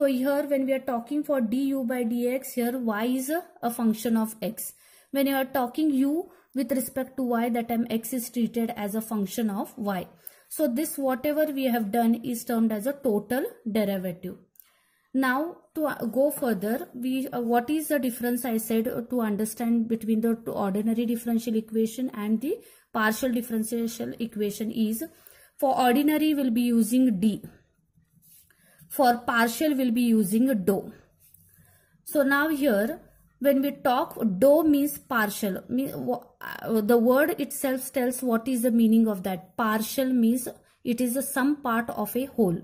So here when we are talking for du by dx, here y is a, function of x. When you are talking u with respect to y, that time x is treated as a function of y. So this whatever we have done is termed as a total derivative. Now to uh, go further, we uh, what is the difference I said uh, to understand between the ordinary differential equation and the partial differential equation is for ordinary we'll be using d for partial, we'll be using dou. So now here, when we talk, dou means partial. Uh, the word itself tells what is the meaning of that. Partial means it is a some part of a whole.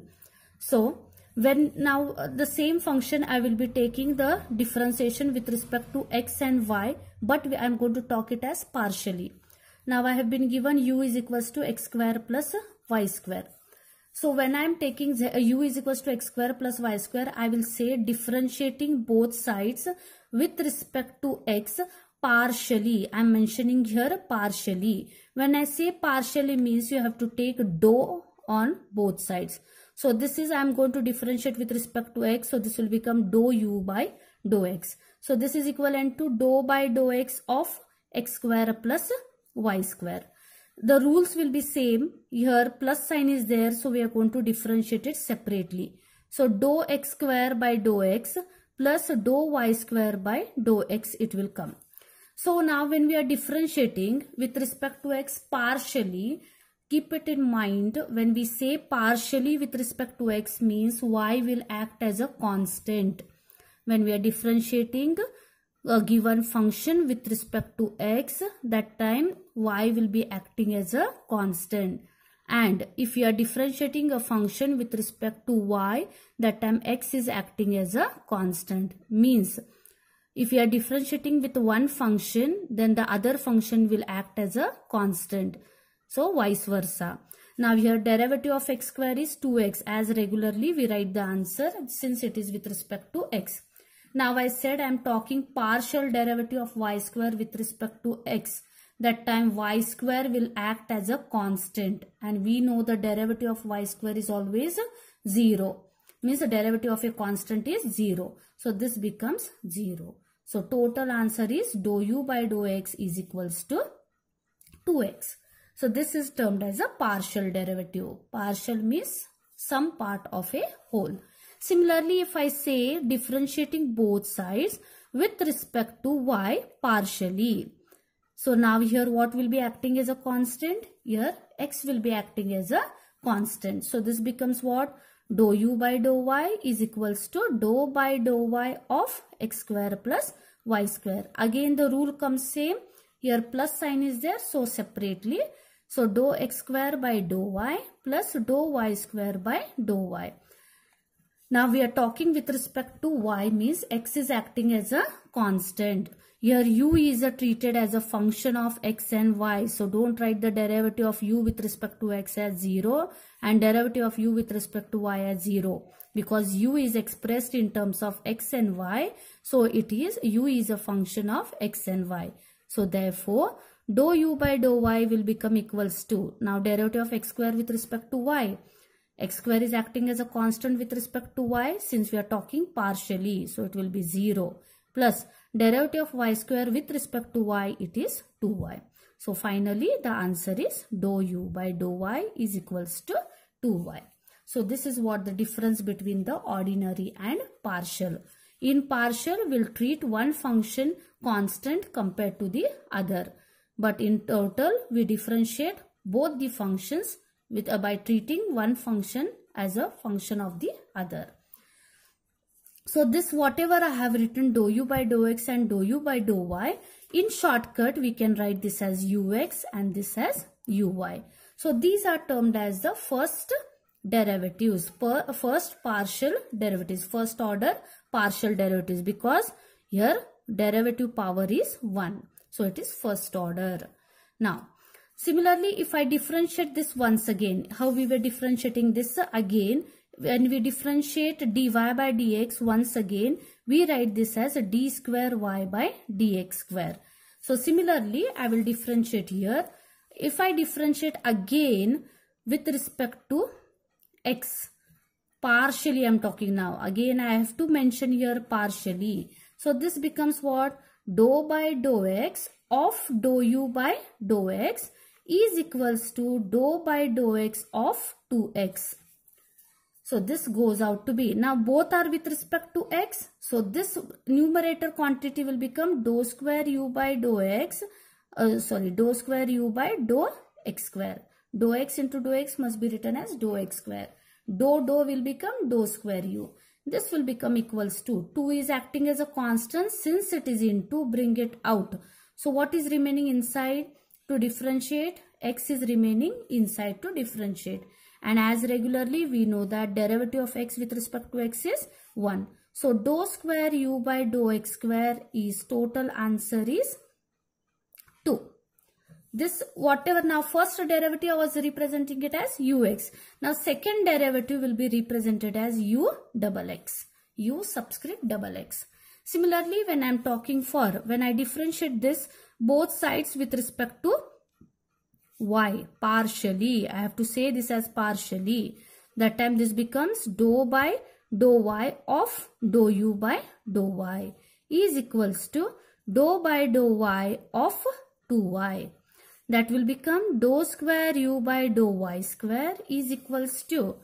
So when now uh, the same function I will be taking the differentiation with respect to x and y but I am going to talk it as partially. Now I have been given u is equals to x square plus y square. So when I am taking z, uh, u is equals to x square plus y square, I will say differentiating both sides with respect to x partially. I am mentioning here partially. When I say partially means you have to take dou on both sides. So this is I am going to differentiate with respect to x. So this will become dou u by dou x. So this is equivalent to dou by dou x of x square plus y square the rules will be same. Here plus sign is there so we are going to differentiate it separately. So dou x square by dou x plus dou y square by dou x it will come. So now when we are differentiating with respect to x partially keep it in mind when we say partially with respect to x means y will act as a constant. When we are differentiating a given function with respect to x that time y will be acting as a constant. And if you are differentiating a function with respect to y that time x is acting as a constant. Means if you are differentiating with one function then the other function will act as a constant. So vice versa. Now here derivative of x square is 2x as regularly we write the answer since it is with respect to x now I said I am talking partial derivative of y square with respect to x. That time y square will act as a constant and we know the derivative of y square is always 0. Means the derivative of a constant is 0. So this becomes 0. So total answer is dou u by dou x is equals to 2x. So this is termed as a partial derivative. Partial means some part of a whole. Similarly, if I say differentiating both sides with respect to y partially. So now here what will be acting as a constant? Here x will be acting as a constant. So this becomes what? Dou u by dou y is equals to dou by dou y of x square plus y square. Again the rule comes same. Here plus sign is there so separately. So dou x square by dou y plus dou y square by dou y. Now we are talking with respect to y means x is acting as a constant. Here u is a treated as a function of x and y. So don't write the derivative of u with respect to x as 0 and derivative of u with respect to y as 0. Because u is expressed in terms of x and y. So it is u is a function of x and y. So therefore dou u by dou y will become equals to. Now derivative of x square with respect to y x square is acting as a constant with respect to y since we are talking partially. So it will be 0 plus derivative of y square with respect to y it is 2y. So finally the answer is dou u by dou y is equals to 2y. So this is what the difference between the ordinary and partial. In partial we'll treat one function constant compared to the other. But in total we differentiate both the functions with uh, by treating one function as a function of the other. So this whatever I have written dou u by dou x and dou u by dou y, in shortcut we can write this as ux and this as uy. So these are termed as the first derivatives, per, first partial derivatives, first order partial derivatives because here derivative power is 1. So it is first order. Now Similarly, if I differentiate this once again, how we were differentiating this again, when we differentiate dy by dx once again, we write this as d square y by dx square. So similarly, I will differentiate here. If I differentiate again with respect to x partially I'm talking now. Again, I have to mention here partially. So this becomes what? Dou by dou x of dou u by dou x is equals to dou by dou x of 2x. So this goes out to be. Now both are with respect to x. So this numerator quantity will become dou square u by dou x. Uh, sorry, dou square u by dou x square. Dou x into dou x must be written as dou x square. Dou dou will become dou square u. This will become equals to 2 is acting as a constant since it is into bring it out. So what is remaining inside to differentiate? X is remaining inside to differentiate and as regularly we know that derivative of x with respect to x is 1. So dou square u by dou x square is total answer is 2. This whatever now first derivative I was representing it as ux. Now second derivative will be represented as u double x. u subscript double x. Similarly when I am talking for when I differentiate this both sides with respect to y partially. I have to say this as partially. That time this becomes dou by dou y of dou u by dou y is equals to dou by dou y of 2y that will become dou square u by dou y square is equals to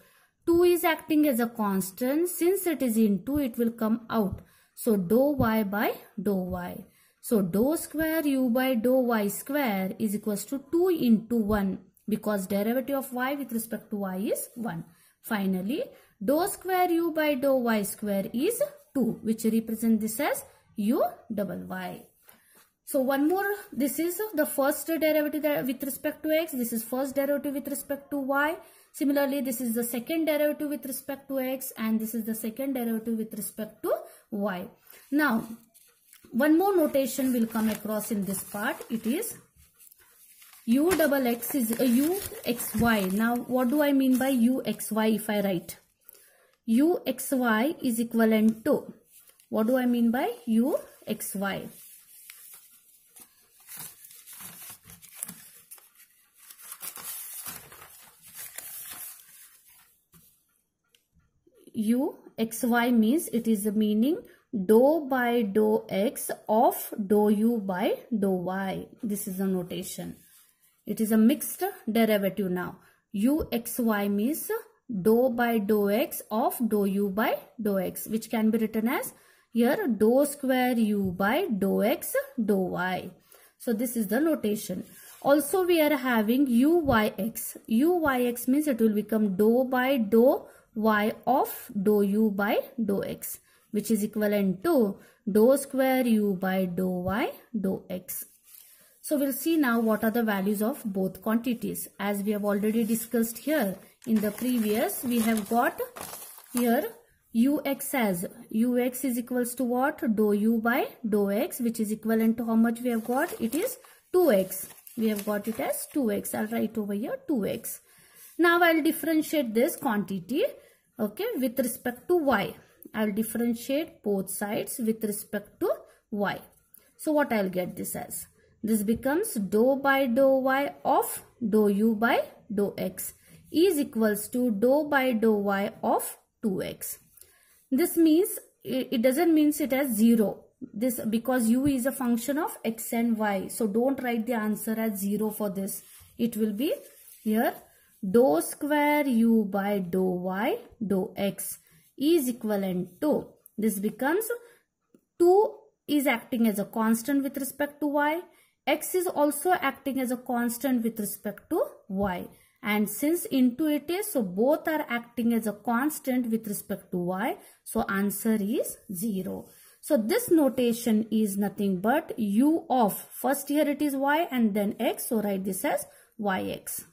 2 is acting as a constant. Since it is into it will come out. So dou y by dou y so dou square u by dou y square is equals to 2 into 1 because derivative of y with respect to y is 1. Finally, dou square u by dou y square is 2 which represent this as u double y. So one more, this is the first derivative with respect to x. This is first derivative with respect to y. Similarly, this is the second derivative with respect to x and this is the second derivative with respect to y. Now, one more notation will come across in this part. It is u double x is a uh, u x y. Now what do I mean by u x y if I write? u x y is equivalent to. What do I mean by u x y? u x y means it is the meaning dou by dou x of dou u by dou y. This is the notation. It is a mixed derivative now. u x y means dou by dou x of dou u by dou x which can be written as here dou square u by dou x dou y. So this is the notation. Also we are having u y x. u y x means it will become dou by dou y of dou u by dou x which is equivalent to dou square u by dou y dou x. So we'll see now what are the values of both quantities. As we have already discussed here in the previous, we have got here ux as ux is equals to what? Dou u by dou x which is equivalent to how much we have got? It is 2x. We have got it as 2x. I'll write over here 2x. Now I'll differentiate this quantity okay with respect to y. I'll differentiate both sides with respect to y. So what I'll get this as? This becomes dou by dou y of dou u by dou x is equals to dou by dou y of 2x. This means it doesn't means it as 0 this because u is a function of x and y so don't write the answer as 0 for this it will be here dou square u by dou y dou x is equivalent to this becomes 2 is acting as a constant with respect to y x is also acting as a constant with respect to y. And since into it is so both are acting as a constant with respect to y so answer is 0 so this notation is nothing but u of first here it is y and then x so write this as yx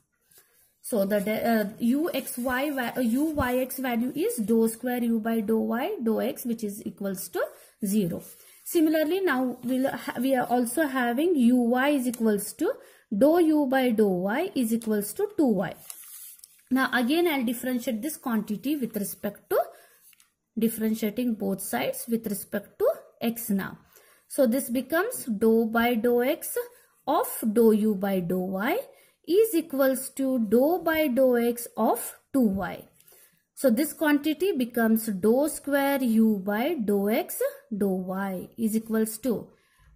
so the uh, uxy uh, uyx value is dou square u by dou y dou x which is equals to 0. Similarly now we'll we are also having uy is equals to dou u by dou y is equals to 2y. Now again I'll differentiate this quantity with respect to differentiating both sides with respect to x now. So this becomes dou by dou x of dou u by dou y is equals to dou by dou x of 2y. So this quantity becomes dou square u by dou x dou y is equals to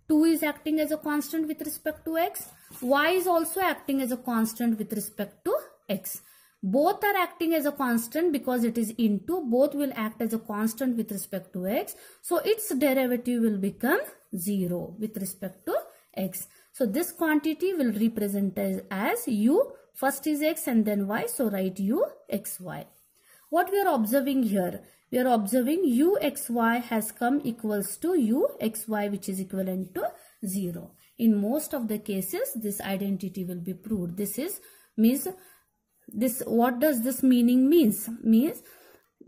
2 is acting as a constant with respect to x. y is also acting as a constant with respect to x. Both are acting as a constant because it is into. Both will act as a constant with respect to x. So its derivative will become 0 with respect to x. So this quantity will represent as, as u. First is x and then y. So write u x y. What we are observing here? We are observing u x y has come equals to u x y which is equivalent to 0. In most of the cases this identity will be proved. This is means this what does this meaning means means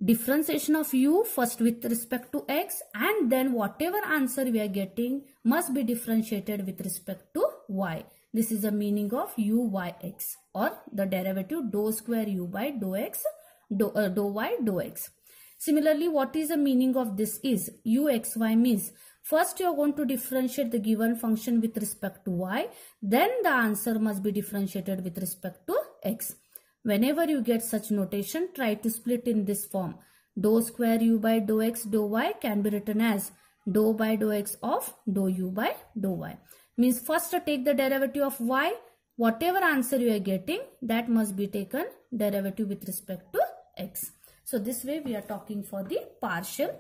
differentiation of u first with respect to x and then whatever answer we are getting must be differentiated with respect to y this is the meaning of u y x or the derivative dou square u by dou x dou, uh, dou y dou x similarly what is the meaning of this is u x y means First, you are going to differentiate the given function with respect to y. Then the answer must be differentiated with respect to x. Whenever you get such notation, try to split in this form. Dou square u by dou x dou y can be written as dou by dou x of dou u by dou y. Means first take the derivative of y. Whatever answer you are getting, that must be taken derivative with respect to x. So this way we are talking for the partial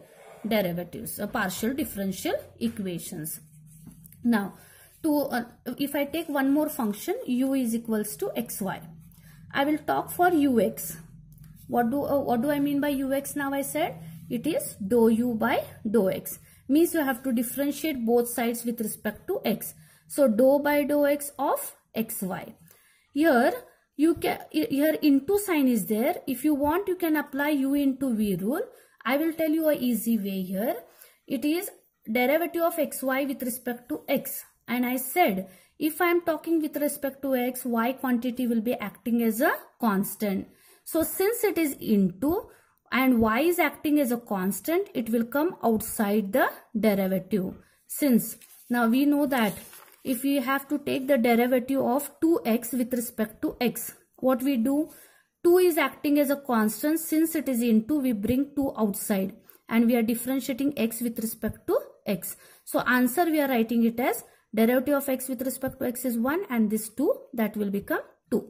derivatives, uh, partial differential equations. Now, to uh, if I take one more function, u is equals to xy. I will talk for ux. What do, uh, what do I mean by ux now I said? It is dou u by dou x. Means you have to differentiate both sides with respect to x. So dou by dou x of xy. Here you can here into sign is there. If you want you can apply u into v rule. I will tell you a easy way here. It is derivative of xy with respect to x. And I said if I am talking with respect to x, y quantity will be acting as a constant. So since it is into and y is acting as a constant, it will come outside the derivative. Since now we know that if we have to take the derivative of 2x with respect to x, what we do? 2 is acting as a constant. Since it is into, we bring 2 outside and we are differentiating x with respect to x. So answer we are writing it as derivative of x with respect to x is 1 and this 2 that will become 2.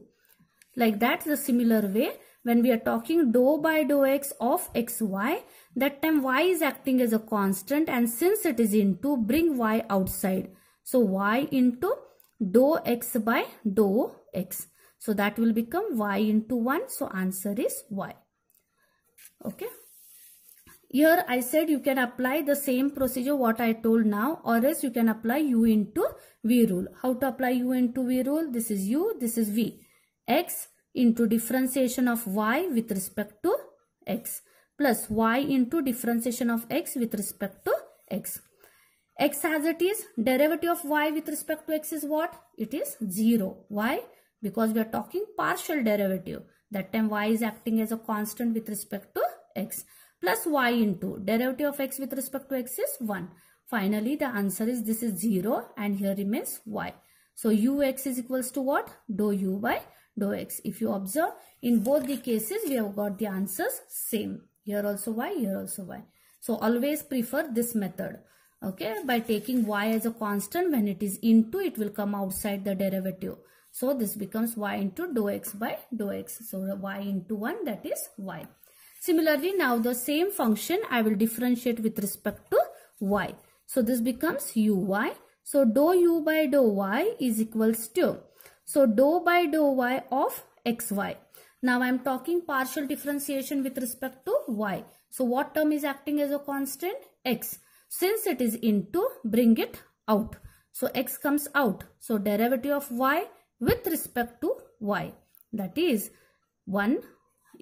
Like that the similar way when we are talking dou by dou x of xy that time y is acting as a constant and since it is into bring y outside. So y into dou x by dou x. So that will become y into 1. So answer is y. Okay. Here I said you can apply the same procedure what I told now or else you can apply u into v rule. How to apply u into v rule? This is u, this is v. x into differentiation of y with respect to x plus y into differentiation of x with respect to x. x as it is, derivative of y with respect to x is what? It is 0. Why? Because we are talking partial derivative. That time y is acting as a constant with respect to x plus y into derivative of x with respect to x is 1. Finally, the answer is this is 0 and here remains y. So, ux is equals to what? Dou u by dou x. If you observe, in both the cases, we have got the answers same. Here also y, here also y. So, always prefer this method. Okay, by taking y as a constant, when it is into, it will come outside the derivative. So, this becomes y into dou x by dou x. So, y into 1 that is y. Similarly, now the same function I will differentiate with respect to y. So this becomes uy. So dou u by dou y is equals to. So dou by dou y of xy. Now I am talking partial differentiation with respect to y. So what term is acting as a constant? x. Since it is into, bring it out. So x comes out. So derivative of y with respect to y. That is 1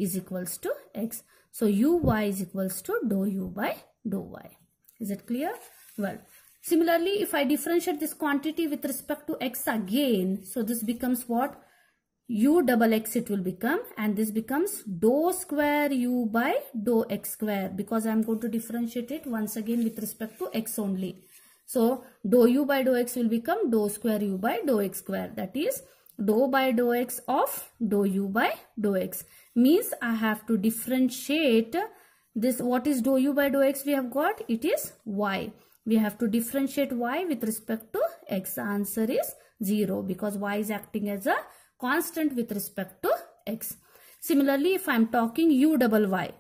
is equals to x. So uy is equals to dou u by dou y. Is it clear? Well, similarly, if I differentiate this quantity with respect to x again, so this becomes what? u double x it will become and this becomes dou square u by dou x square because I am going to differentiate it once again with respect to x only. So, dou u by dou x will become dou square u by dou x square that is dou by dou x of dou u by dou x means I have to differentiate this what is dou u by dou x we have got it is y. We have to differentiate y with respect to x. Answer is 0 because y is acting as a constant with respect to x. Similarly if i am talking u double y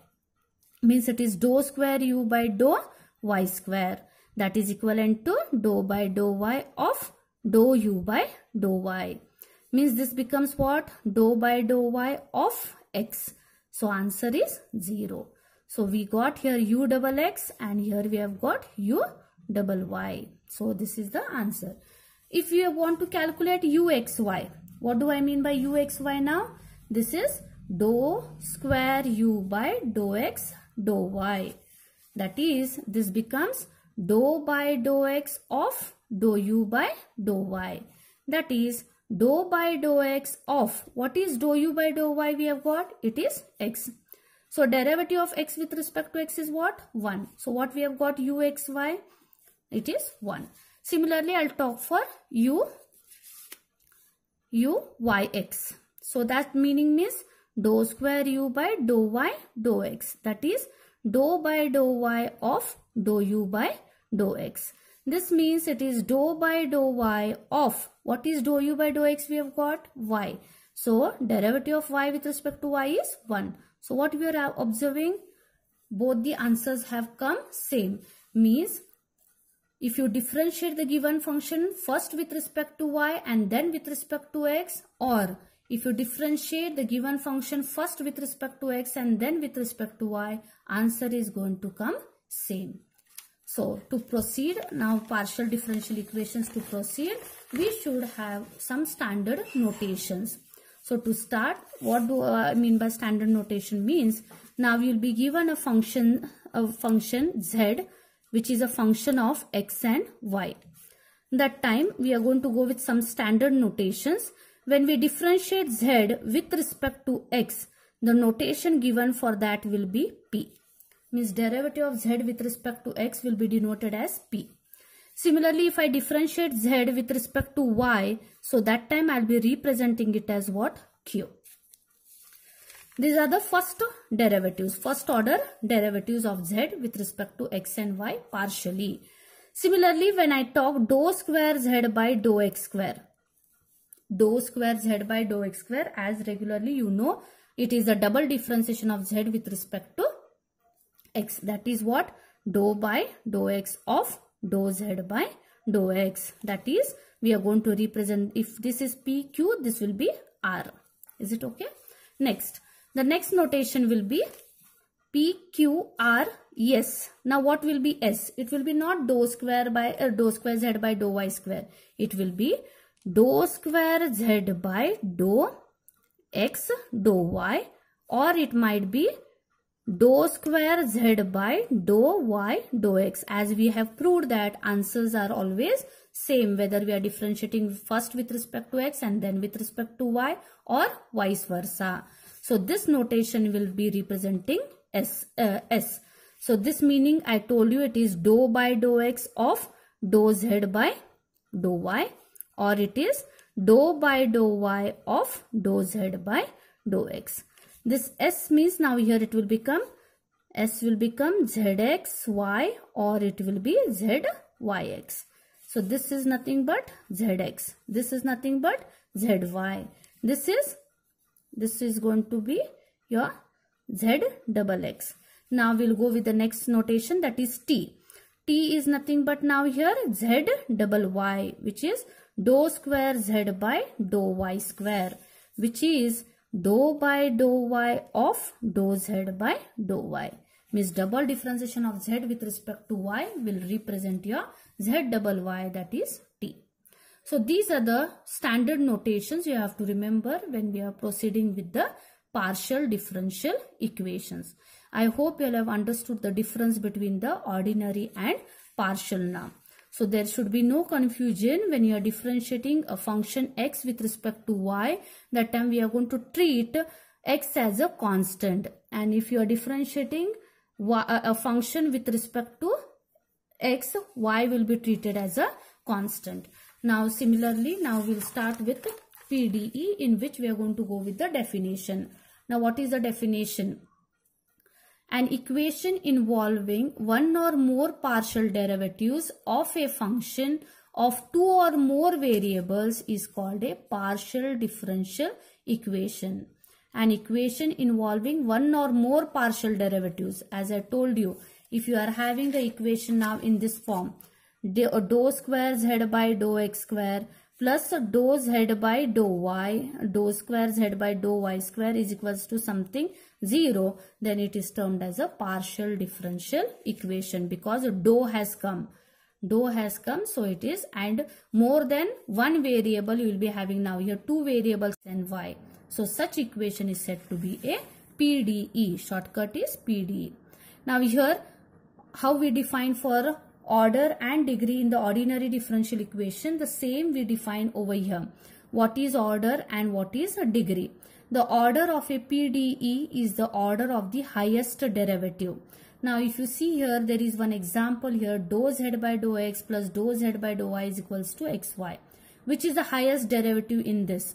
means it is dou square u by dou y square. That is equivalent to dou by dou y of dou u by dou y. Means this becomes what? Dou by dou y of x so answer is 0 so we got here u double x and here we have got u double y. So this is the answer. If you want to calculate uxy, what do I mean by uxy now? This is dou square u by dou x dou y. That is, this becomes dou by dou x of dou u by dou y. That is, dou by dou x of, what is dou u by dou y we have got? It is x. So derivative of x with respect to x is what? 1. So what we have got uxy? It is 1. Similarly, I'll talk for u u y x. So that meaning means dou square u by dou y dou x. That is dou by dou y of dou u by dou x. This means it is dou by dou y of what is dou u by dou x we have got y. So derivative of y with respect to y is 1. So what we are observing, both the answers have come same. Means if you differentiate the given function first with respect to y and then with respect to x or if you differentiate the given function first with respect to x and then with respect to y, answer is going to come same. So to proceed, now partial differential equations to proceed, we should have some standard notations. So to start, what do I mean by standard notation means? Now you'll be given a function, a function z, which is a function of x and y. That time we are going to go with some standard notations. When we differentiate z with respect to x, the notation given for that will be p. Means derivative of z with respect to x will be denoted as p. Similarly, if I differentiate z with respect to y, so that time I'll be representing it as what? Q. These are the first derivatives, first order derivatives of z with respect to x and y partially. Similarly, when I talk dou square z by dou x square, dou square z by dou x square as regularly you know it is a double differentiation of z with respect to x. That is what dou by dou x of dou z by dou x. That is, we are going to represent, if this is PQ, this will be R. Is it okay? Next, the next notation will be PQR yes. Now what will be S? It will be not dou square by uh, dou square Z by dou Y square. It will be dou square Z by dou X dou Y or it might be dou square z by dou y dou x as we have proved that answers are always same whether we are differentiating first with respect to x and then with respect to y or vice versa. So this notation will be representing s, uh, s. So this meaning I told you it is dou by dou x of dou z by dou y or it is dou by dou y of dou z by dou x. This S means now here it will become S will become ZXY or it will be ZYX. So this is nothing but ZX. This is nothing but ZY. This is this is going to be your Z double X. Now we'll go with the next notation that is T. T is nothing but now here Z double Y which is dou square Z by dou Y square which is dou by dou y of dou z by dou y means double differentiation of z with respect to y will represent your z double y that is t. So these are the standard notations you have to remember when we are proceeding with the partial differential equations. I hope you will have understood the difference between the ordinary and partial now. So there should be no confusion when you are differentiating a function x with respect to y. That time we are going to treat x as a constant. And if you are differentiating a function with respect to x, y will be treated as a constant. Now similarly, now we'll start with PDE in which we are going to go with the definition. Now what is the definition? An equation involving one or more partial derivatives of a function of two or more variables is called a partial differential equation. An equation involving one or more partial derivatives. As I told you, if you are having the equation now in this form, uh, dou square z by dou x square plus dou z by dou y, dou square z by dou y square is equals to something 0, then it is termed as a partial differential equation because dou has come. Dou has come so it is and more than one variable you will be having now here two variables and y. So such equation is said to be a PDE shortcut is PDE now here how we define for order and degree in the ordinary differential equation the same we define over here what is order and what is a degree the order of a PDE is the order of the highest derivative now if you see here there is one example here dou z by dou x plus dou z by dou y is equals to xy which is the highest derivative in this.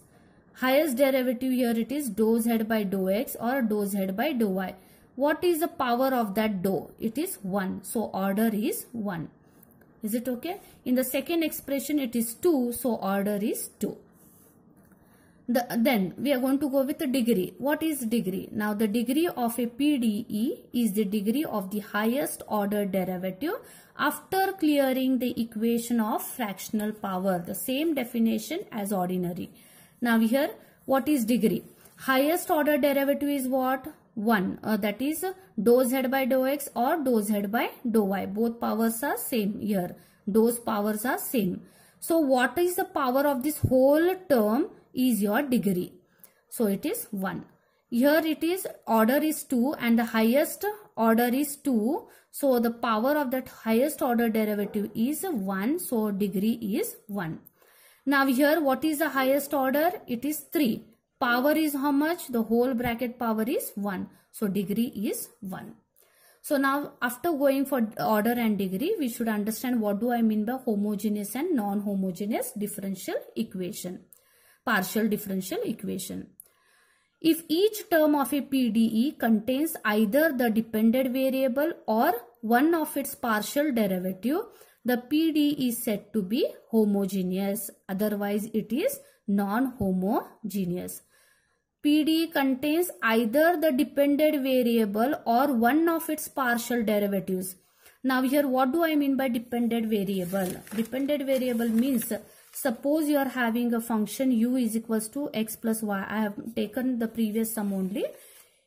Highest derivative here it is dou z by dou x or dou z by dou y. What is the power of that dou? It is 1. So order is 1. Is it okay? In the second expression it is 2 so order is 2. The, then we are going to go with the degree. What is degree? Now the degree of a PDE is the degree of the highest order derivative after clearing the equation of fractional power. The same definition as ordinary. Now here what is degree? Highest order derivative is what? 1 uh, that is dou z by dou x or dou z by dou y. Both powers are same here. Those powers are same. So what is the power of this whole term? is your degree. So it is 1. Here it is order is 2 and the highest order is 2. So the power of that highest order derivative is 1. So degree is 1. Now here what is the highest order? It is 3. Power is how much? The whole bracket power is 1. So degree is 1. So now after going for order and degree, we should understand what do I mean by homogeneous and non-homogeneous differential equation partial differential equation. If each term of a PDE contains either the dependent variable or one of its partial derivative, the PDE is said to be homogeneous. Otherwise, it is non-homogeneous. PDE contains either the dependent variable or one of its partial derivatives. Now here what do I mean by dependent variable? Dependent variable means Suppose you are having a function u is equals to x plus y. I have taken the previous sum only.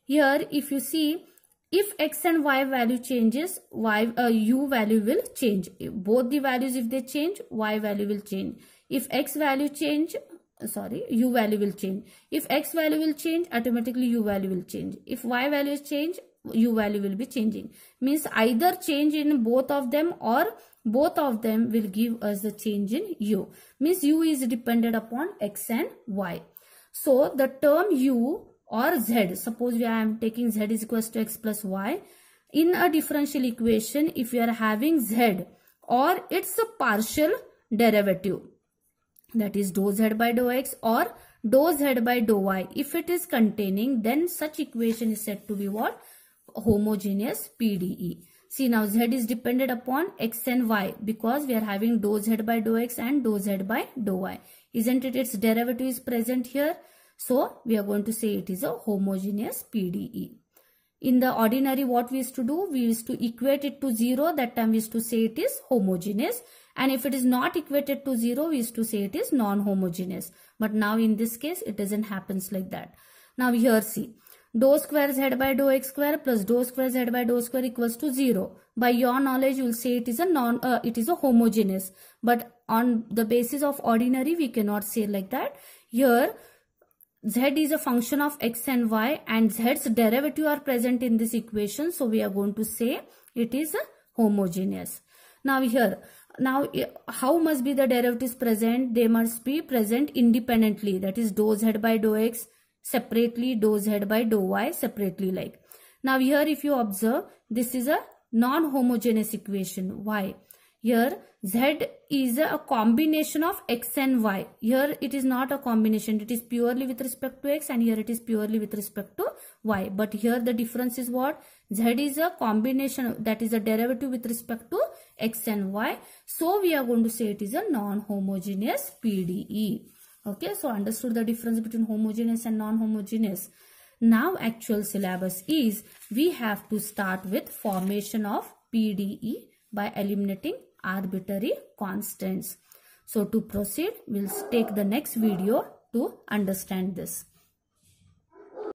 Here if you see if x and y value changes y uh, u value will change both the values if they change y value will change if x value change sorry u value will change. If x value will change automatically u value will change. If y value is change u value will be changing. Means either change in both of them or both of them will give us the change in u. Means u is dependent upon x and y. So the term u or z suppose we are taking z is equals to x plus y. In a differential equation if we are having z or its a partial derivative that is dou z by dou x or dou z by dou y if it is containing then such equation is said to be what homogeneous pde See now z is dependent upon x and y because we are having dou z by dou x and dou z by dou y. Isn't it its derivative is present here? So we are going to say it is a homogeneous PDE. In the ordinary what we used to do? We used to equate it to 0. That time we used to say it is homogeneous. And if it is not equated to 0, we used to say it is non-homogeneous. But now in this case, it doesn't happens like that. Now here see dou square z by dou x square plus dou square z by dou square equals to 0. By your knowledge, you will say it is a non, uh, it is a homogeneous. But on the basis of ordinary, we cannot say like that. Here, z is a function of x and y and z's derivative are present in this equation. So, we are going to say it is homogeneous. Now here, now eh, how must be the derivatives present? They must be present independently. That is dou z by dou x separately dou z by dou y separately like. Now here if you observe this is a non-homogeneous equation. Why? Here z is a combination of x and y. Here it is not a combination. It is purely with respect to x and here it is purely with respect to y. But here the difference is what? Z is a combination that is a derivative with respect to x and y. So we are going to say it is a non-homogeneous pde okay so understood the difference between homogeneous and non-homogeneous. Now actual syllabus is we have to start with formation of pde by eliminating arbitrary constants. So to proceed, we'll take the next video to understand this.